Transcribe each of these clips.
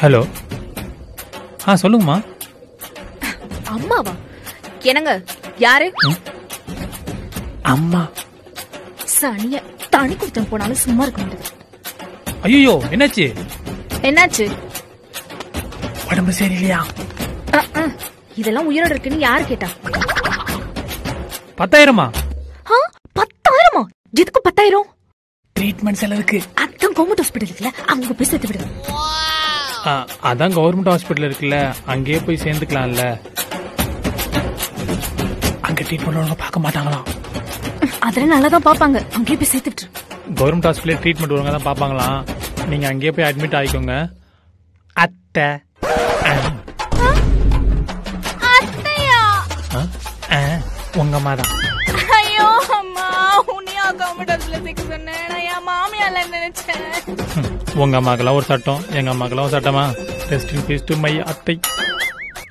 Hello ஆ சொல்லுங்கம்மா. அம்மாவா? என்னங்க யாரு? அம்மா. சனிய தனி கொடுத்தன் போனாலும் சும்மா இருக்க மாட்டேது ஐயோ என்னாச்சு? என்னாச்சு? உடம்பு சரியில்லையா. இதெல்லாம் உயிரோட இருக்குன்னு யாரு கேட்டா? பத்தாயிரமா? எதுக்கு பத்தாயிரம்? ட்ரீட்மெண்ட் செலவுக்கு. அதான் கவர்மெண்ட் ஹாஸ்பிட்டல் இருக்குல்ல அவங்க போய் சேர்த்து விடுங்க. அதான் கவர்மெண்ட் ஹாஸ்பிட்டல் இருக்குல்ல அங்கேயே போய் சேர்ந்துக்கலாம்ல. அங்க ட்ரீட்மெண்ட் ஒழுங்கா பார்க்க மாட்டாங்களாம். அதெல்லாம் நல்லா தான் பாப்பாங்க அங்கேயே போய் சேர்த்து விட்டுரு. கவர்மெண்ட் ஹாஸ்பிட்டல் ட்ரீட்மெண்ட் ஒழுங்கா தான் பார்ப்பாங்களாம். நீங்க அங்கேயே போய் அட்மிட் ஆகிக்கோங்க. அத்தை. உங்க அம்மா தான் சேர்க்க சொன்னேன் நான் என் மாமியால நினைச்சேன். உங்க அம்மாக்கெல்லாம் ஒரு சட்டம் எங்க அம்மாக்கெல்லாம் ஒரு சட்டமா? Rest in peace to my அத்தை.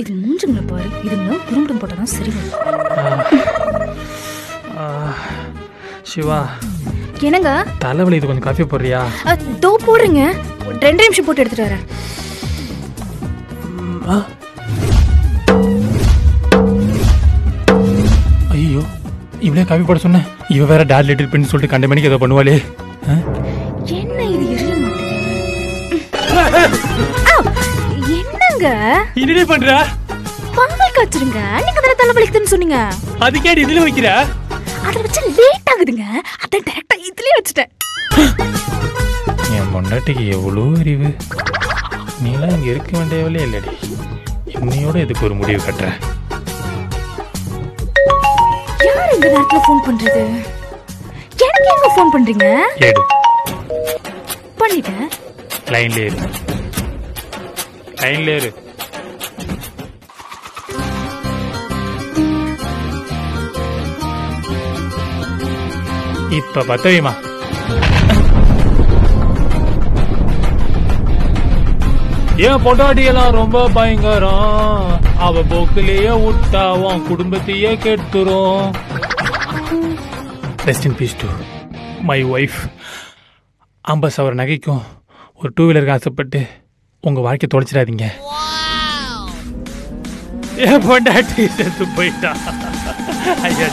இது மூஞ்சுங்களை பாரு இதுங்க குறும்படம் போட்டாதான் சரி சிவா. என்னங்க? தலைவலி இது கொஞ்சம் காஃபி போடுறியா? தோ போடுறீங்க. ரெண்டு நிமிஷம் போட்டு எடுத்துட்டு வரேன். இவளே காஃபி போட சொன்னேன் இவ வேற டாட் லிட்டில் பின்னு சொல்லிட்டு கண்ட மணிக்கு ஏதோ பண்ணுவாளே? என்ன இது என்னங்க? என்னடி பண்ற? பால் காய்ச்சிருங்க. நீங்க தானே தலைவலிக்குதுன்னு சொன்னீங்க? அதுக்கே இதுல வைக்கிற? அதை வச்சு லேட் ஆகுதுங்க. அதான் டேரக்டா இதுலயே வச்சுட்டேன். என் பொண்டாட்டிக்கு எவ்வளோ அறிவு? நீலாம் இங்க இருக்க வேண்டியவளே இல்லடி. இன்னையோட இதுக்கு ஒரு முடிவு கட்டுற யார் இந்த நேரத்துல ஃபோன் பண்றது? எனக்கு எங்க ஃபோன் பண்றீங்க? ஏடு. பண்ணிட்டேன் லைன்ல ஏறு லைன்ல ஏறு இப்ப பத்த என் பொண்டாட்டியெல்லாம் ரொம்ப பயங்கரம். அவ போக்கிலேயே விட்டா உன் குடும்பத்தையே கெடுத்துரும். Rest in peace to my wife ஐம்பது சவர நகைக்கும் ஒரு டூ வீலருக்கு ஆசைப்பட்டு உங்க வாழ்க்கை தொலைச்சிடாதீங்க. என் பொண்டாட்டி செத்து போயிட்டா. ஐயா